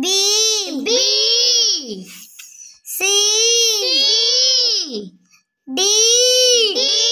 B B C C D D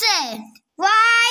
W W X X Y